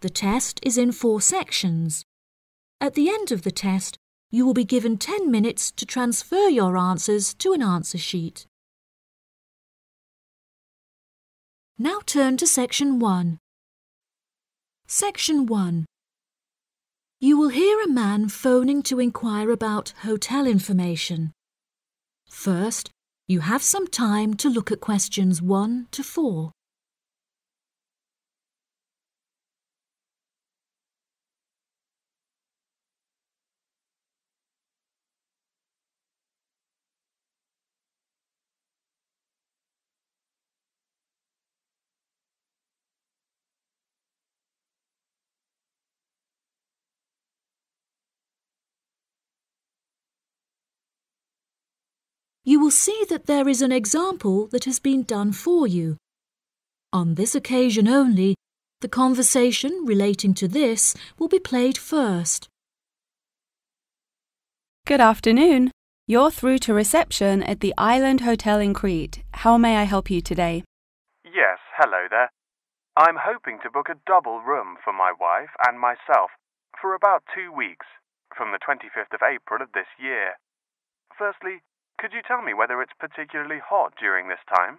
The test is in four sections. At the end of the test, you will be given 10 minutes to transfer your answers to an answer sheet. Now turn to Section 1. Section 1. You will hear a man phoning to inquire about hotel information. First, you have some time to look at questions 1 to 4. You will see that there is an example that has been done for you. On this occasion only, the conversation relating to this will be played first. Good afternoon. You're through to reception at the Island Hotel in Crete. How may I help you today? Yes, hello there. I'm hoping to book a double room for my wife and myself for about two weeks, from the 25th of April of this year. Firstly, could you tell me whether it's particularly hot during this time?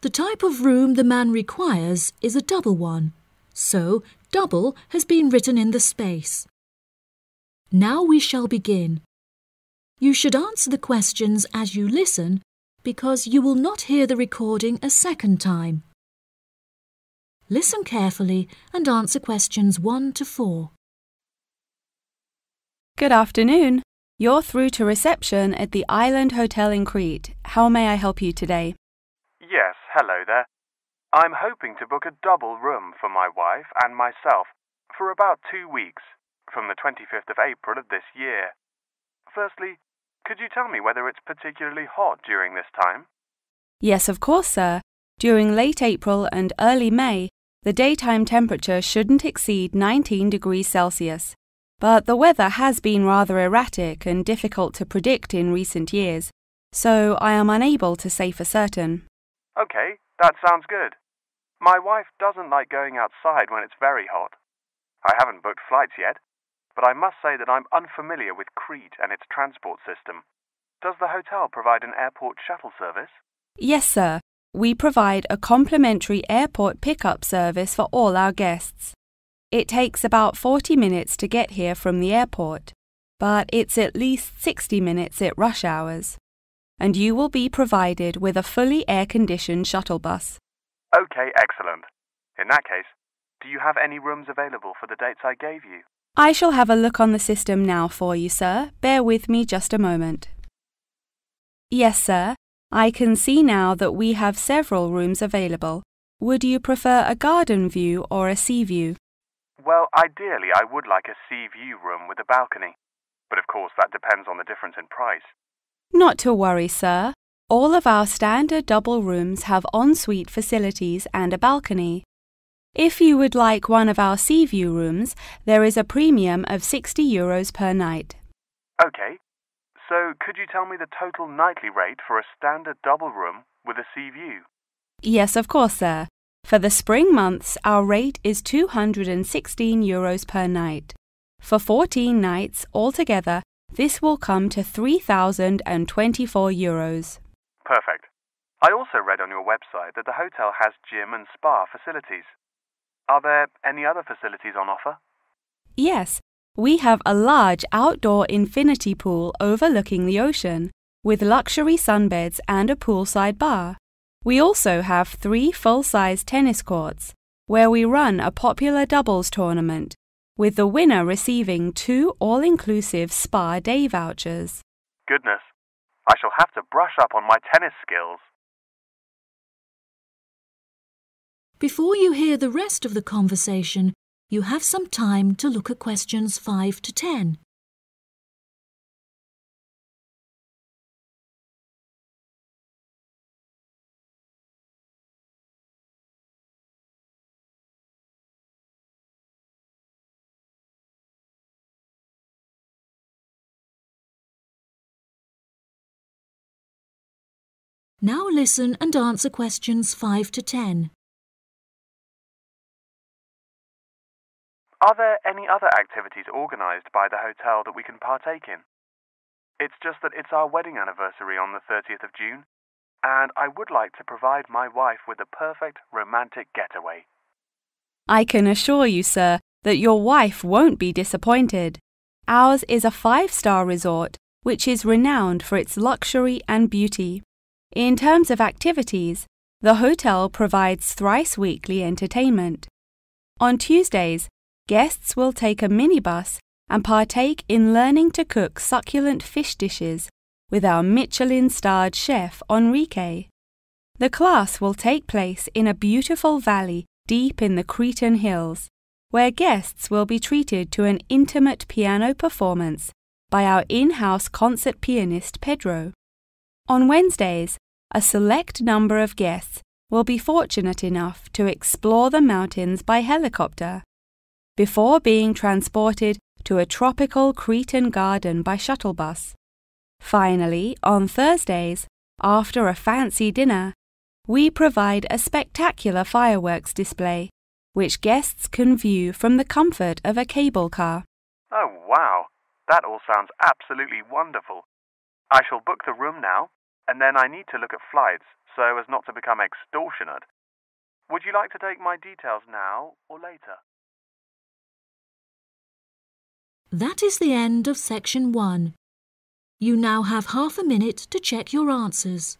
The type of room the man requires is a double one, so double has been written in the space. Now we shall begin. You should answer the questions as you listen because you will not hear the recording a second time. Listen carefully and answer questions 1 to 4. Good afternoon. You're through to reception at the Island Hotel in Crete. How may I help you today? Yes, hello there. I'm hoping to book a double room for my wife and myself for about two weeks, from the 25th of April of this year. Firstly, could you tell me whether it's particularly hot during this time? Yes, of course, sir. During late April and early May, the daytime temperature shouldn't exceed 19 degrees Celsius. But the weather has been rather erratic and difficult to predict in recent years, so I am unable to say for certain. Okay, that sounds good. My wife doesn't like going outside when it's very hot. I haven't booked flights yet, but I must say that I'm unfamiliar with Crete and its transport system. Does the hotel provide an airport shuttle service? Yes, sir. We provide a complimentary airport pickup service for all our guests. It takes about 40 minutes to get here from the airport, but it's at least 60 minutes at rush hours. And you will be provided with a fully air conditioned shuttle bus. Okay, excellent. In that case, do you have any rooms available for the dates I gave you? I shall have a look on the system now for you, sir. Bear with me just a moment. Yes, sir. I can see now that we have several rooms available. Would you prefer a garden view or a sea view? Well, ideally, I would like a sea view room with a balcony. But of course, that depends on the difference in price. Not to worry, sir. All of our standard double rooms have ensuite facilities and a balcony. If you would like one of our sea view rooms, there is a premium of 60 euros per night. Okay. So, could you tell me the total nightly rate for a standard double room with a sea view? Yes, of course, sir. For the spring months, our rate is 216 euros per night. For 14 nights altogether, this will come to 3,024 euros. Perfect. I also read on your website that the hotel has gym and spa facilities. Are there any other facilities on offer? Yes, we have a large outdoor infinity pool overlooking the ocean, with luxury sunbeds and a poolside bar. We also have three full size tennis courts, where we run a popular doubles tournament, with the winner receiving two all inclusive spa day vouchers. Goodness, I shall have to brush up on my tennis skills. Before you hear the rest of the conversation, you have some time to look at questions 5 to 10. Now listen and answer questions 5 to 10. Are there any other activities organised by the hotel that we can partake in? It's just that it's our wedding anniversary on the 30th of June, and I would like to provide my wife with a perfect romantic getaway. I can assure you, sir, that your wife won't be disappointed. Ours is a five star resort which is renowned for its luxury and beauty. In terms of activities, the hotel provides thrice weekly entertainment. On Tuesdays, guests will take a minibus and partake in learning to cook succulent fish dishes with our Michelin starred chef Enrique. The class will take place in a beautiful valley deep in the Cretan hills, where guests will be treated to an intimate piano performance by our in house concert pianist Pedro. On Wednesdays, a select number of guests will be fortunate enough to explore the mountains by helicopter before being transported to a tropical Cretan garden by shuttle bus. Finally, on Thursdays, after a fancy dinner, we provide a spectacular fireworks display, which guests can view from the comfort of a cable car. Oh, wow! That all sounds absolutely wonderful. I shall book the room now and then I need to look at flights so as not to become extortionate. Would you like to take my details now or later? That is the end of section one. You now have half a minute to check your answers.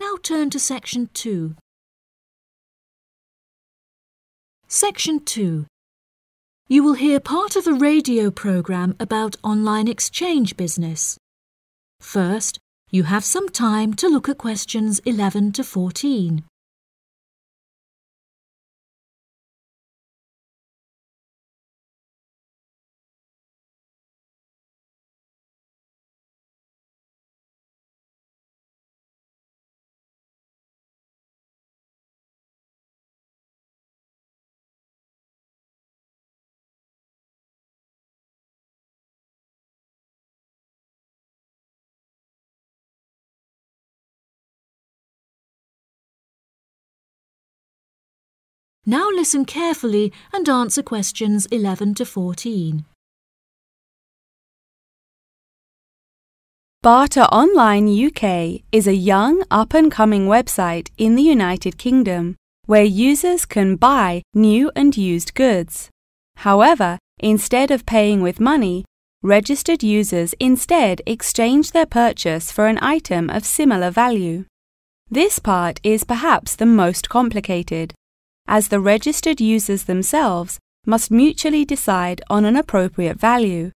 Now turn to section 2. Section 2. You will hear part of a radio program about online exchange business. First, you have some time to look at questions 11 to 14. Now listen carefully and answer questions 11 to 14. Barter Online UK is a young up and coming website in the United Kingdom where users can buy new and used goods. However, instead of paying with money, registered users instead exchange their purchase for an item of similar value. This part is perhaps the most complicated as the registered users themselves must mutually decide on an appropriate value,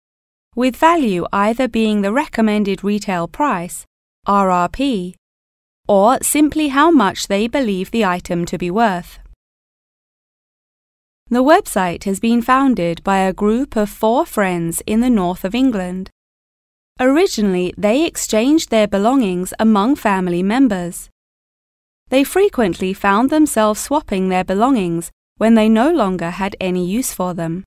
with value either being the recommended retail price, RRP, or simply how much they believe the item to be worth. The website has been founded by a group of four friends in the north of England. Originally, they exchanged their belongings among family members they frequently found themselves swapping their belongings when they no longer had any use for them.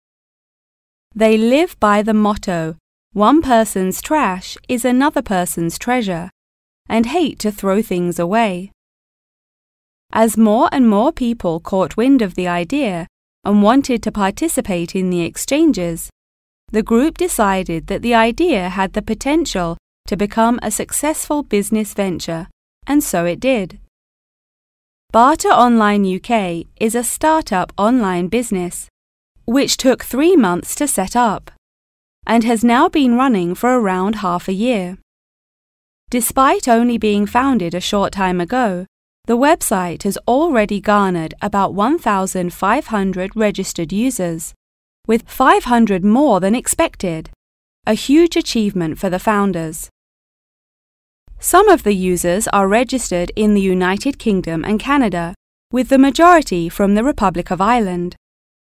They live by the motto, one person's trash is another person's treasure, and hate to throw things away. As more and more people caught wind of the idea and wanted to participate in the exchanges, the group decided that the idea had the potential to become a successful business venture, and so it did. Barter Online UK is a startup online business which took three months to set up and has now been running for around half a year. Despite only being founded a short time ago, the website has already garnered about 1,500 registered users, with 500 more than expected, a huge achievement for the founders. Some of the users are registered in the United Kingdom and Canada, with the majority from the Republic of Ireland.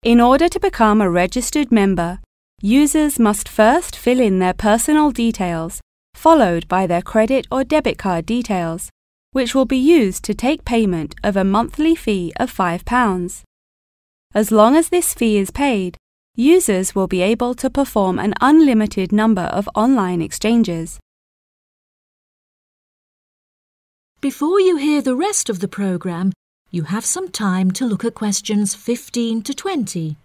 In order to become a registered member, users must first fill in their personal details, followed by their credit or debit card details, which will be used to take payment of a monthly fee of £5. As long as this fee is paid, users will be able to perform an unlimited number of online exchanges. Before you hear the rest of the programme, you have some time to look at questions 15 to 20.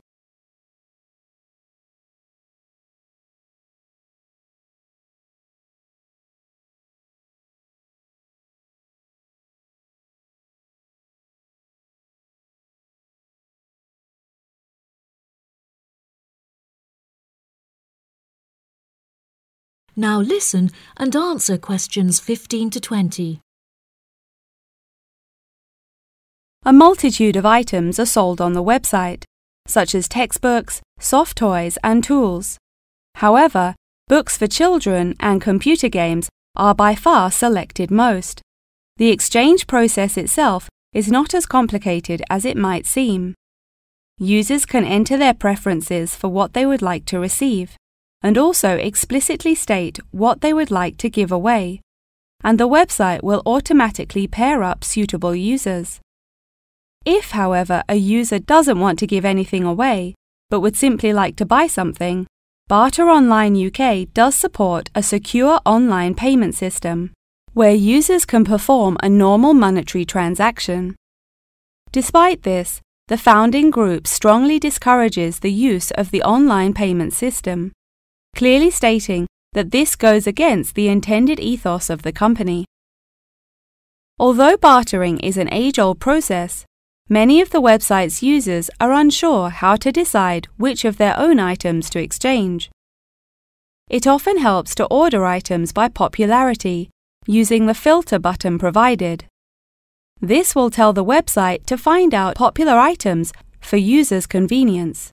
Now listen and answer questions 15 to 20. A multitude of items are sold on the website, such as textbooks, soft toys, and tools. However, books for children and computer games are by far selected most. The exchange process itself is not as complicated as it might seem. Users can enter their preferences for what they would like to receive and also explicitly state what they would like to give away, and the website will automatically pair up suitable users. If, however, a user doesn't want to give anything away, but would simply like to buy something, Barter Online UK does support a secure online payment system where users can perform a normal monetary transaction. Despite this, the founding group strongly discourages the use of the online payment system clearly stating that this goes against the intended ethos of the company. Although bartering is an age old process, many of the website's users are unsure how to decide which of their own items to exchange. It often helps to order items by popularity using the filter button provided. This will tell the website to find out popular items for users' convenience.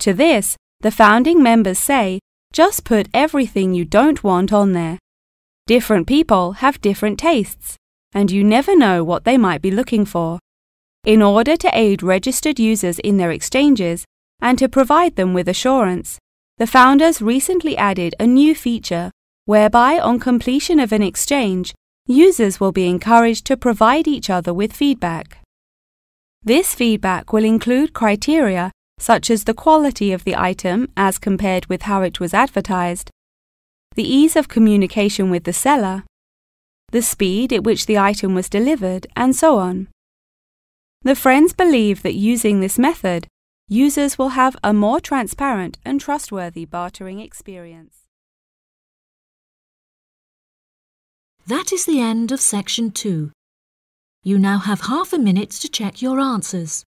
To this, the founding members say just put everything you don't want on there. Different people have different tastes, and you never know what they might be looking for. In order to aid registered users in their exchanges and to provide them with assurance, the founders recently added a new feature whereby, on completion of an exchange, users will be encouraged to provide each other with feedback. This feedback will include criteria such as the quality of the item as compared with how it was advertised, the ease of communication with the seller, the speed at which the item was delivered, and so on. The friends believe that using this method, users will have a more transparent and trustworthy bartering experience. That is the end of section 2. You now have half a minute to check your answers.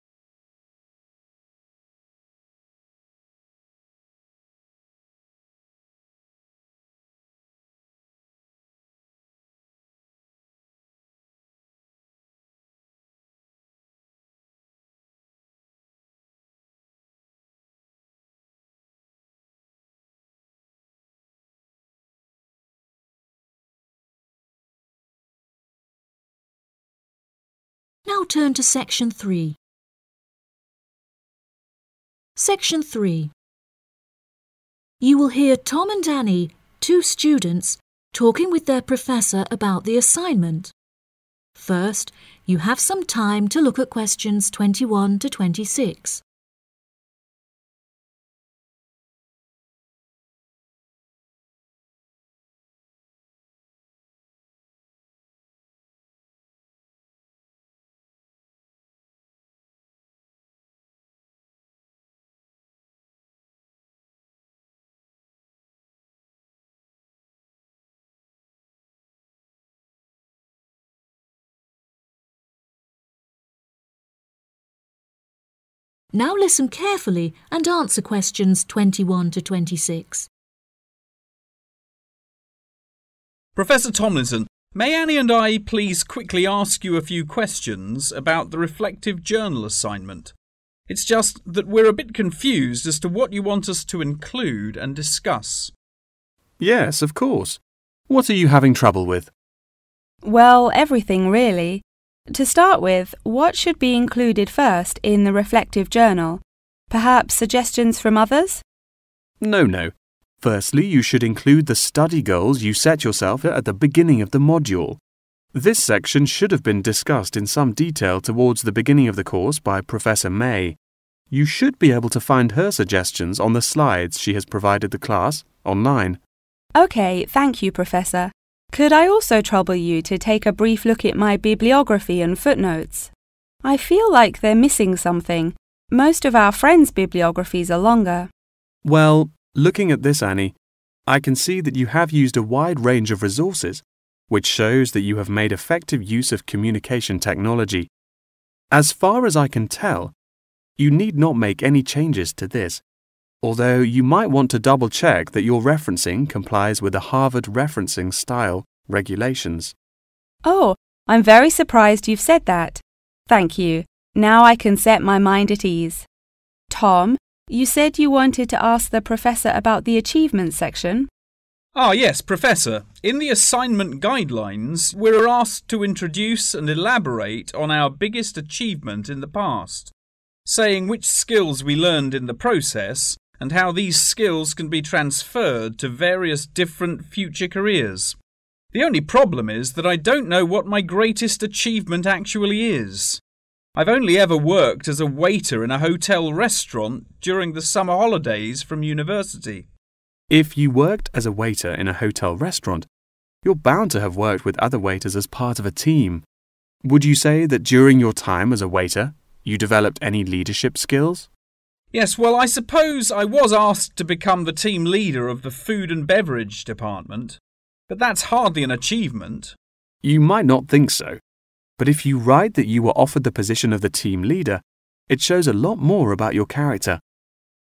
Now turn to section 3. Section 3. You will hear Tom and Annie, two students, talking with their professor about the assignment. First, you have some time to look at questions 21 to 26. Now listen carefully and answer questions 21 to 26. Professor Tomlinson, may Annie and I please quickly ask you a few questions about the reflective journal assignment? It's just that we're a bit confused as to what you want us to include and discuss. Yes, of course. What are you having trouble with? Well, everything really. To start with, what should be included first in the reflective journal? Perhaps suggestions from others? No, no. Firstly, you should include the study goals you set yourself at the beginning of the module. This section should have been discussed in some detail towards the beginning of the course by Professor May. You should be able to find her suggestions on the slides she has provided the class online. OK, thank you, Professor. Could I also trouble you to take a brief look at my bibliography and footnotes? I feel like they're missing something. Most of our friends' bibliographies are longer. Well, looking at this, Annie, I can see that you have used a wide range of resources, which shows that you have made effective use of communication technology. As far as I can tell, you need not make any changes to this, although you might want to double check that your referencing complies with the Harvard referencing style regulations. Oh, I'm very surprised you've said that. Thank you. Now I can set my mind at ease. Tom, you said you wanted to ask the professor about the achievements section. Ah, yes, Professor. In the assignment guidelines, we're asked to introduce and elaborate on our biggest achievement in the past, saying which skills we learned in the process and how these skills can be transferred to various different future careers. The only problem is that I don't know what my greatest achievement actually is. I've only ever worked as a waiter in a hotel restaurant during the summer holidays from university. If you worked as a waiter in a hotel restaurant, you're bound to have worked with other waiters as part of a team. Would you say that during your time as a waiter, you developed any leadership skills? Yes, well, I suppose I was asked to become the team leader of the food and beverage department, but that's hardly an achievement. You might not think so, but if you write that you were offered the position of the team leader, it shows a lot more about your character.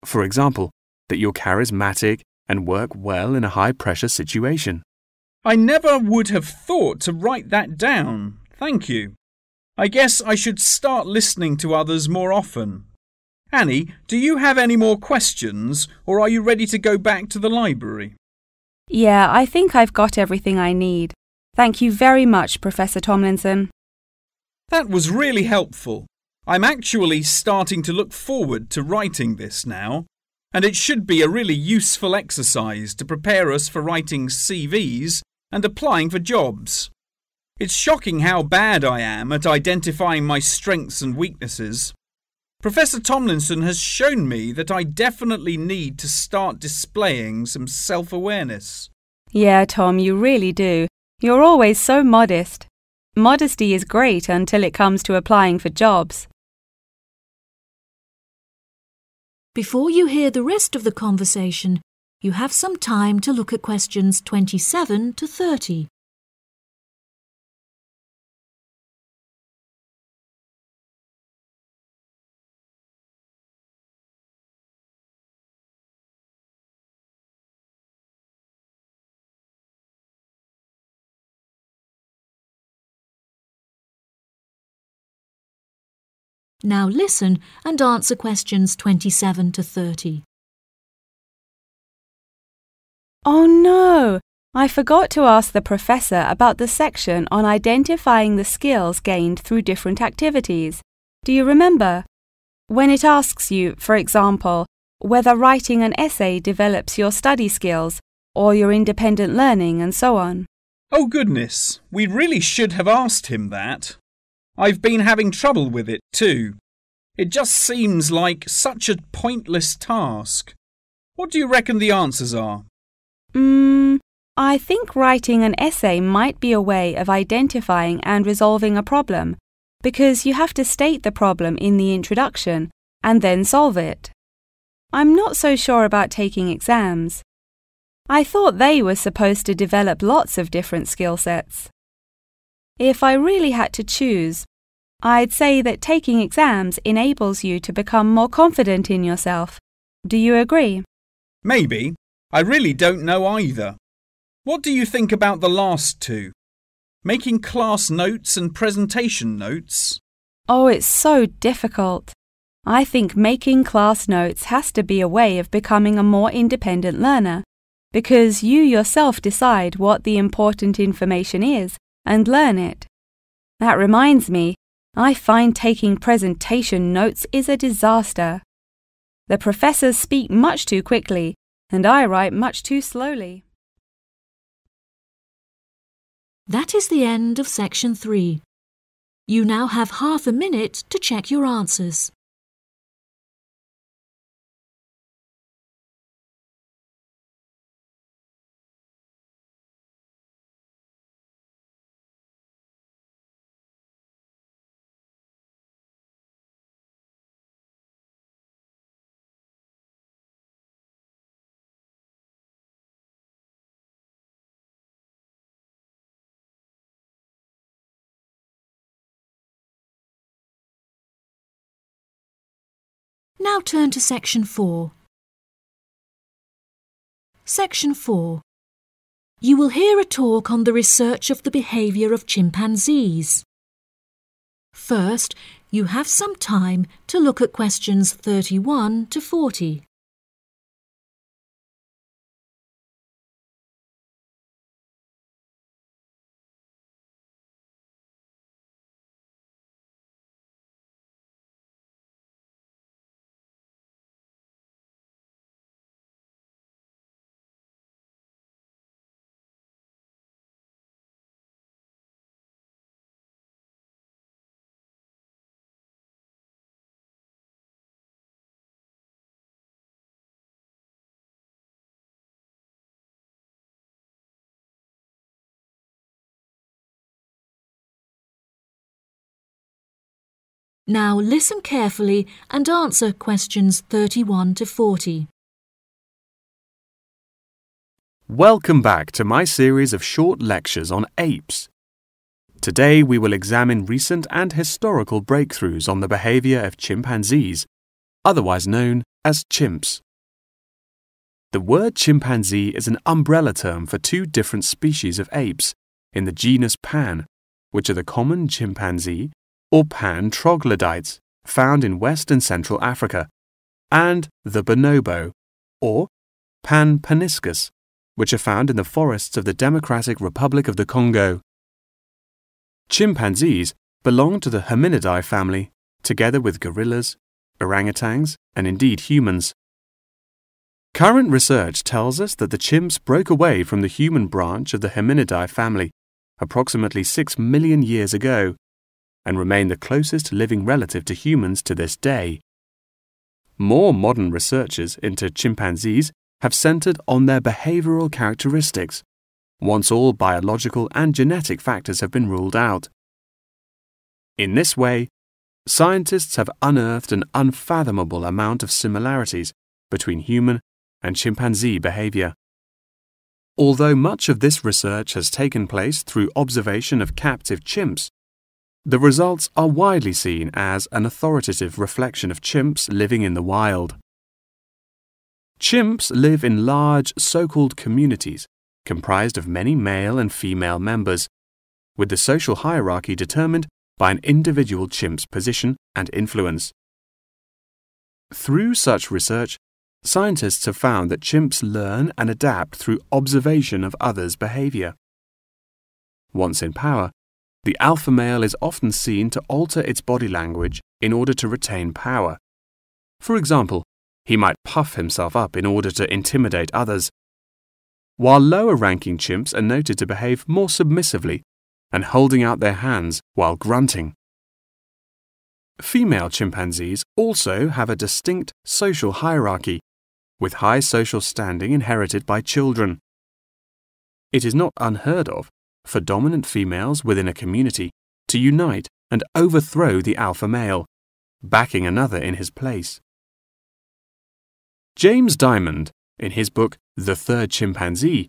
For example, that you're charismatic and work well in a high pressure situation. I never would have thought to write that down. Thank you. I guess I should start listening to others more often. Annie, do you have any more questions, or are you ready to go back to the library? Yeah, I think I've got everything I need. Thank you very much, Professor Tomlinson. That was really helpful. I'm actually starting to look forward to writing this now, and it should be a really useful exercise to prepare us for writing CVs and applying for jobs. It's shocking how bad I am at identifying my strengths and weaknesses. Professor Tomlinson has shown me that I definitely need to start displaying some self awareness. Yeah, Tom, you really do. You're always so modest. Modesty is great until it comes to applying for jobs. Before you hear the rest of the conversation, you have some time to look at questions 27 to 30. Now listen and answer questions 27 to 30. Oh no! I forgot to ask the professor about the section on identifying the skills gained through different activities. Do you remember? When it asks you, for example, whether writing an essay develops your study skills or your independent learning and so on. Oh goodness, we really should have asked him that. I've been having trouble with it too. It just seems like such a pointless task. What do you reckon the answers are? Hmm, I think writing an essay might be a way of identifying and resolving a problem, because you have to state the problem in the introduction and then solve it. I'm not so sure about taking exams. I thought they were supposed to develop lots of different skill sets. If I really had to choose, I'd say that taking exams enables you to become more confident in yourself. Do you agree? Maybe. I really don't know either. What do you think about the last two? Making class notes and presentation notes? Oh, it's so difficult. I think making class notes has to be a way of becoming a more independent learner, because you yourself decide what the important information is and learn it. That reminds me, I find taking presentation notes is a disaster. The professors speak much too quickly, and I write much too slowly. That is the end of section 3. You now have half a minute to check your answers. Now turn to section 4. Section 4. You will hear a talk on the research of the behaviour of chimpanzees. First, you have some time to look at questions 31 to 40. Now listen carefully and answer questions 31 to 40. Welcome back to my series of short lectures on apes. Today we will examine recent and historical breakthroughs on the behavior of chimpanzees, otherwise known as chimps. The word chimpanzee is an umbrella term for two different species of apes in the genus Pan, which are the common chimpanzee or pan troglodytes found in West and Central Africa, and the bonobo, or Pan paniscus, which are found in the forests of the Democratic Republic of the Congo. Chimpanzees belong to the Hominidae family, together with gorillas, orangutans, and indeed humans. Current research tells us that the chimps broke away from the human branch of the Hominidae family approximately 6 million years ago and remain the closest living relative to humans to this day. More modern researchers into chimpanzees have centered on their behavioral characteristics, once all biological and genetic factors have been ruled out. In this way, scientists have unearthed an unfathomable amount of similarities between human and chimpanzee behavior. Although much of this research has taken place through observation of captive chimps, the results are widely seen as an authoritative reflection of chimps living in the wild. Chimps live in large so called communities comprised of many male and female members, with the social hierarchy determined by an individual chimp's position and influence. Through such research, scientists have found that chimps learn and adapt through observation of others' behavior. Once in power, the alpha male is often seen to alter its body language in order to retain power. For example, he might puff himself up in order to intimidate others, while lower ranking chimps are noted to behave more submissively and holding out their hands while grunting. Female chimpanzees also have a distinct social hierarchy, with high social standing inherited by children. It is not unheard of for dominant females within a community to unite and overthrow the alpha male, backing another in his place. James Diamond, in his book The Third Chimpanzee,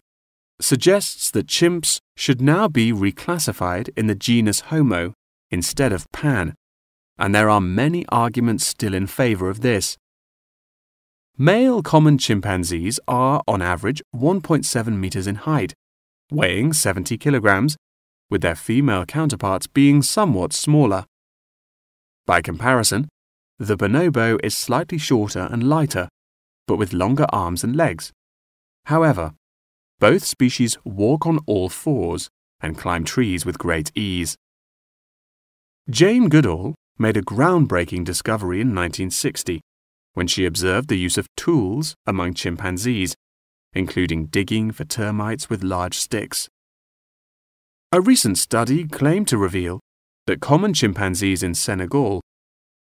suggests that chimps should now be reclassified in the genus Homo instead of Pan and there are many arguments still in favour of this. Male common chimpanzees are, on average, 1.7 metres in height, weighing 70 kilograms, with their female counterparts being somewhat smaller. By comparison, the bonobo is slightly shorter and lighter, but with longer arms and legs. However, both species walk on all fours and climb trees with great ease. Jane Goodall made a groundbreaking discovery in 1960 when she observed the use of tools among chimpanzees, including digging for termites with large sticks. A recent study claimed to reveal that common chimpanzees in Senegal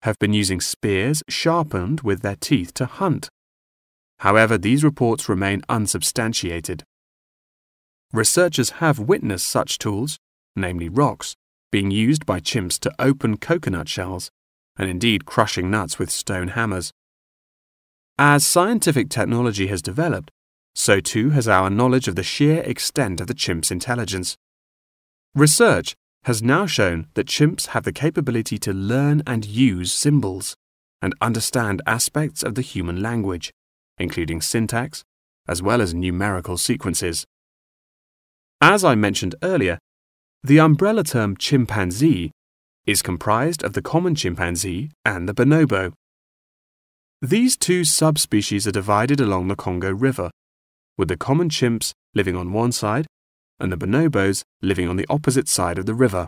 have been using spears sharpened with their teeth to hunt. However, these reports remain unsubstantiated. Researchers have witnessed such tools, namely rocks, being used by chimps to open coconut shells, and indeed crushing nuts with stone hammers. As scientific technology has developed, so too has our knowledge of the sheer extent of the chimp's intelligence. Research has now shown that chimps have the capability to learn and use symbols and understand aspects of the human language, including syntax, as well as numerical sequences. As I mentioned earlier, the umbrella term chimpanzee is comprised of the common chimpanzee and the bonobo. These two subspecies are divided along the Congo River, with the common chimps living on one side and the bonobos living on the opposite side of the river.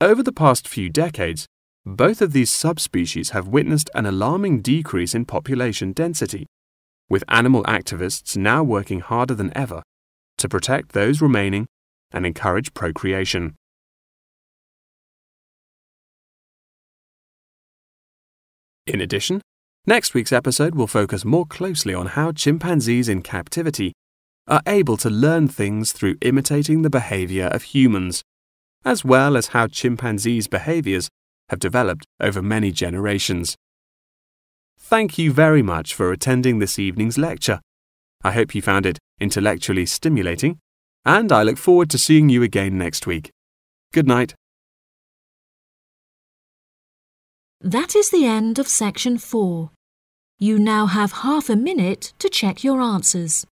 Over the past few decades, both of these subspecies have witnessed an alarming decrease in population density, with animal activists now working harder than ever to protect those remaining and encourage procreation. In addition, next week's episode will focus more closely on how chimpanzees in captivity are able to learn things through imitating the behavior of humans, as well as how chimpanzees' behaviors have developed over many generations. Thank you very much for attending this evening's lecture. I hope you found it intellectually stimulating, and I look forward to seeing you again next week. Good night. That is the end of section 4. You now have half a minute to check your answers.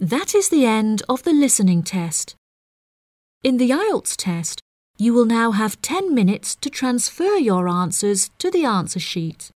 That is the end of the listening test. In the IELTS test, you will now have 10 minutes to transfer your answers to the answer sheet.